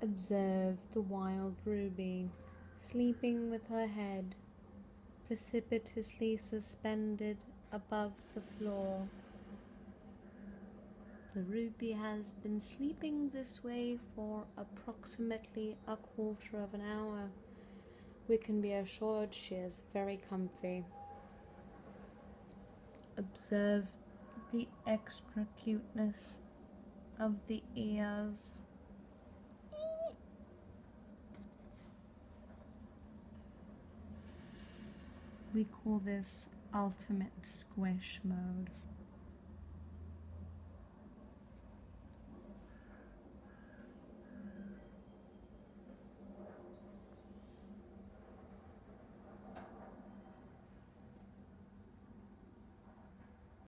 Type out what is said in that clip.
Observe the wild ruby sleeping with her head precipitously suspended above the floor. The ruby has been sleeping this way for approximately a quarter of an hour. We can be assured she is very comfy. Observe the extra cuteness of the ears. We call this ultimate squish mode.